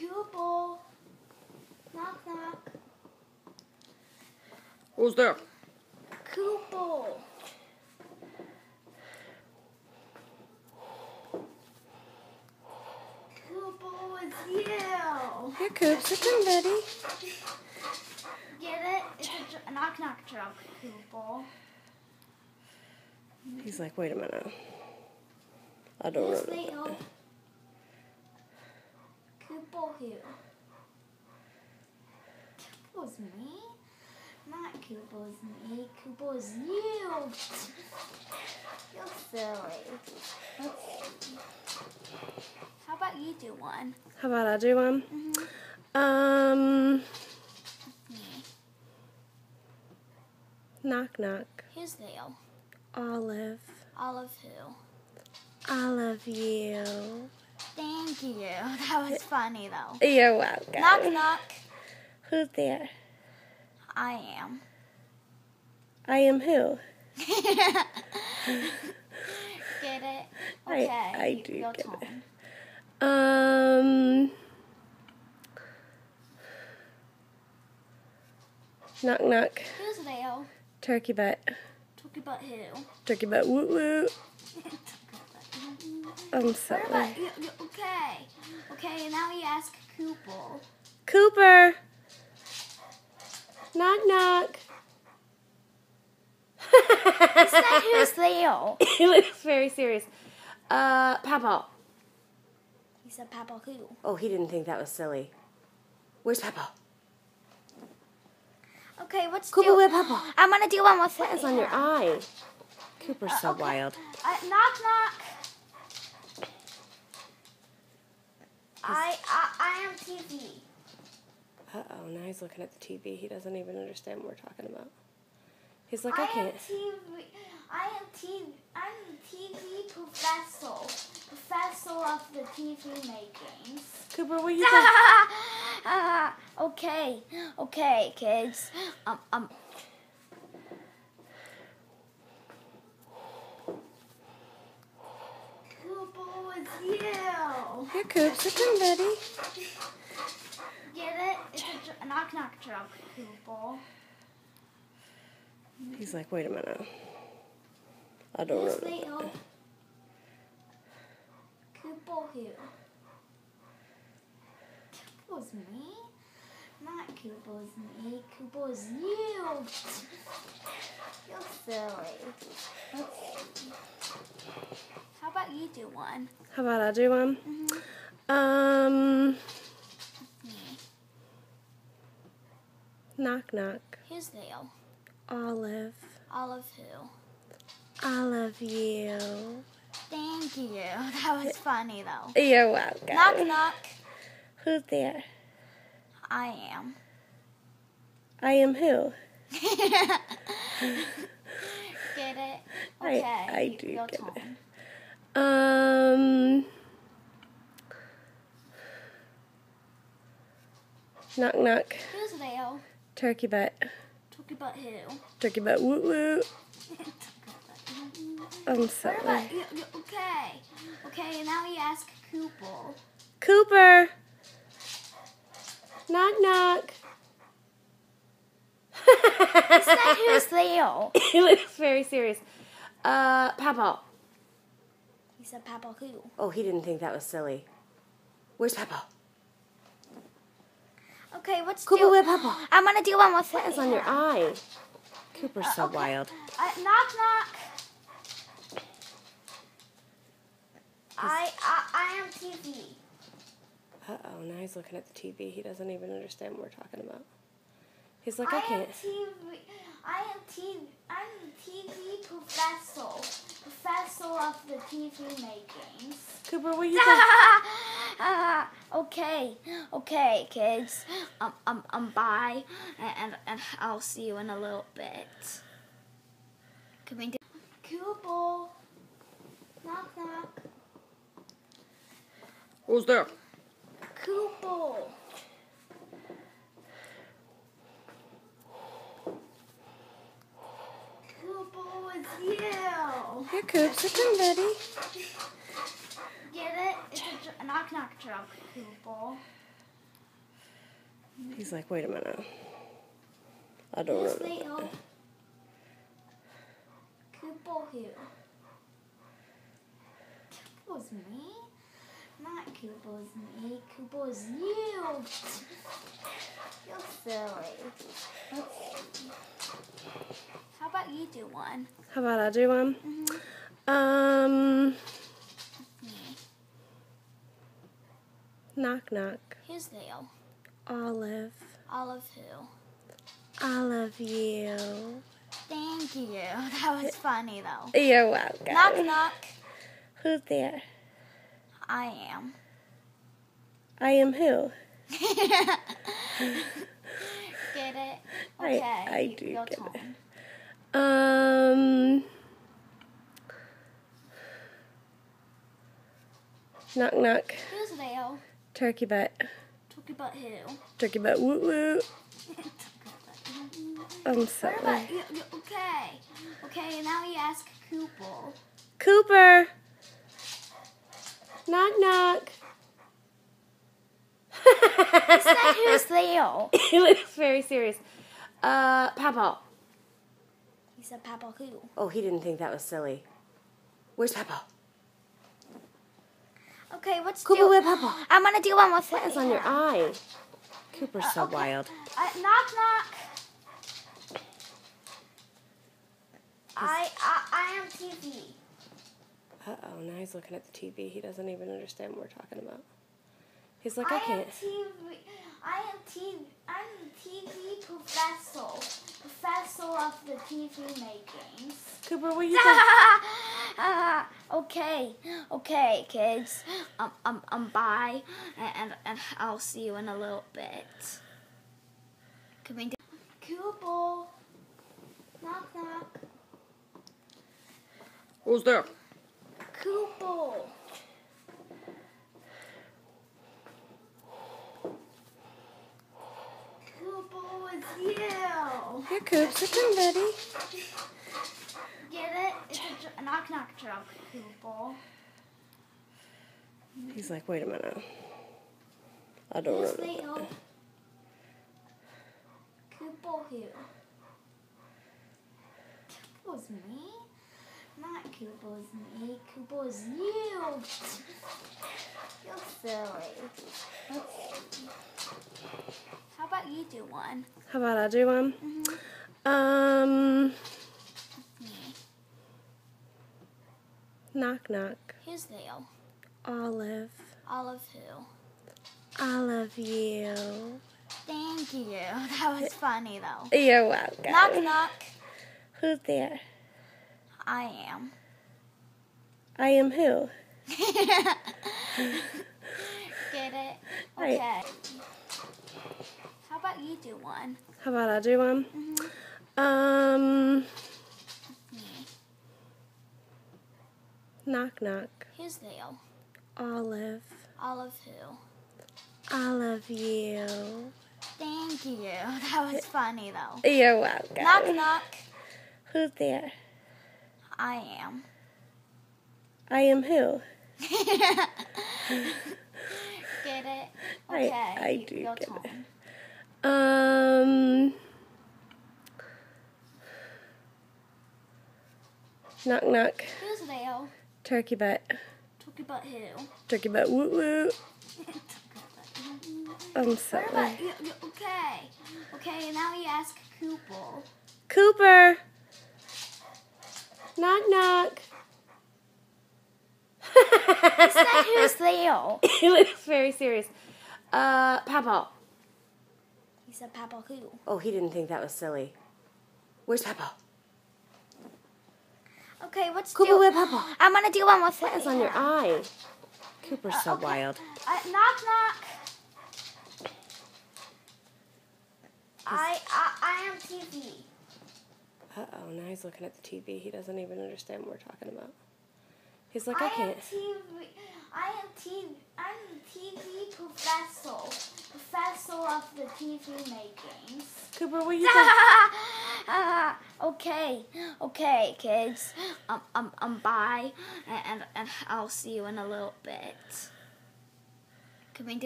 Cooper. Knock knock. Who's there? Cooper. Cooper, it's you. Here, Coop. Sit down, buddy. Get it? It's a, dr- knock knock truck, Cooper. He's like, wait a minute. I don't Yes, know. They who? Cooper's me. Not Cooper's me. Cooper's you. You're silly. How about you do one? How about I do one? Mm-hmm. Um, knock knock. Who's there? Olive. Olive who? I love you. Thank you. That was funny though. You're welcome. Knock knock. Who's there? I am. I am who? Get it? I- Okay. I you- do get it. Um, knock knock. Who's there? Turkey butt. Talk about who? Turkey butt. Woo woo. I'm sorry. about you, you- okay? Okay, now we ask Cooper. Cooper. Knock knock. He said who's there? he looks very serious. Uh, Papa. He said Papa who? Oh, he didn't think that was silly. Where's Papa? Okay, what's Cooper, do? where Papa? I'm gonna do one with What is on your eye? Cooper's so okay. wild. Uh, knock knock. I, I I am TV. Uh oh, now he's looking at the TV. He doesn't even understand what we're talking about. He's like, I I can't. TV. I am TV. I'm TV professor. Professor of the TV makings. Cooper, what you think? Okay, okay, kids. Um, um. Cooper, it's you. Here, sit buddy. Get it? It's a, knock knock truck, Cooper. He's like, wait a minute. I don't Yes, know. Cooper who? Cooper's me. Not me. Cooper's you. You're silly. How about you do one? How about I do one? Mm-hmm. Um, knock knock. Who's there? Olive. Olive who? I love you. Thank you. That was funny though. You're welcome. Knock knock. Who's there? I am. I am who? Get it? I- Okay. I you- do your get it. Um, knock knock. Who's there? Turkey butt. Talk about who? Turkey butt. Woo woo. I'm sorry. about you, you- okay? Okay, now we ask Cooper. Cooper. Knock knock. He said who's there? he looks very serious. Uh, Papa. He said Papa who? Oh, he didn't think that was silly. Where's Papa? Okay, what's Cooper, do? where Papa? I'm gonna do one with What is on your eye? Cooper's so okay. wild. Uh, knock knock. I, I I am TV. Uh oh, now he's looking at the TV. He doesn't even understand what we're talking about. He's like, I I can't. TV. I am TV. I'm TV professor. Professor of the TV makings. Cooper, what you think? Ah, okay, okay, kids. Um, um, um, bye, and, and and I'll see you in a little bit. Can we do? Cooper, knock knock. Who's there? Cooper. Cooper, it's you. Here, Coop, sit down, buddy. Get it? It's a, knock knock truck, Cooper. He's like, wait a minute. I don't know. Cooper who? Cooper's me. Not Cooper's me. Cooper's you. You're silly. How about you do one? How about I do one? Mm-hmm. Um, knock knock. Who's there? Olive. Olive who? I love you. Thank you. That was funny though. You're welcome. Knock knock. Who's there? I am. I am who? Get it? I- Okay. I do your get it. Um, knock knock. Who's Leo? Turkey butt. Talking about who? Turkey butt. Woo woo. I'm sorry. about you? you- Okay. Okay, now you ask Cooper. Cooper. Knock knock. He said who's Leo? he looks very serious. Uh, Papa. He said Papa who? Oh, he didn't think that was silly. Where's Papa? Okay, what's Cooper, do? where Papa? I'm gonna do one with What is on your eye? Cooper's so okay. wild. Uh, knock knock. I, I I am TV. Uh oh, now he's looking at the TV. He doesn't even understand what we're talking about. He's like, I I can't. TV. I am TV. I'm TV professor. Professor of the TV makings. Cooper, what you think? Ah, okay, okay, kids. Um, um, um, bye, and, and and I'll see you in a little bit. Come in. Cooper. Knock knock. Who's there? Cooper. Cooper, it's you. Here, Coop. Sit down, buddy. Get it? It's a knock knock joke, Cooper. He's like, wait a minute. I don't know. Leo? Cooper who? Cooper's me. Not Cooper's me. Cooper's you. You're silly. How about you do one? How about I do one? Mm-hmm. Um, knock knock. Who's there? Olive. Olive who? I love you. Thank you. That was funny though. You're welcome. Knock knock. Who's there? I am. I am who? Get it? Right. Okay. How about you do one? How about I do one? Mm-hmm. Um, knock knock. Who's there? Olive. Olive who? I love you. Thank you. That was funny though. You're welcome. Knock knock. Who's there? I am. I am who? Get it? Okay. I do Your get it. Um, knock knock. Who's Leo? Turkey butt. Talking about who? Turkey butt. Woo woo. I'm What sorry. about you? you- Okay. Okay, now you ask Cooper. Cooper. Knock knock. He said who's Leo? he looks very serious. Uh, Papa. He said Papa who? Oh, he didn't think that was silly. Where's Papa? Okay, what's Cooper, where Papa? I'm gonna do one with What is on your eye? Cooper's so okay. wild. Uh, knock knock. I, I I am TV. Uh oh, now he's looking at the TV. He doesn't even understand what we're talking about. He's like, I I can't. TV. I am TV. I'm TV professor. Professor of the TV making. Cooper, what you think? Ah, okay, okay, kids. Um, um, um, bye, and, and and I'll see you in a little bit. Come in.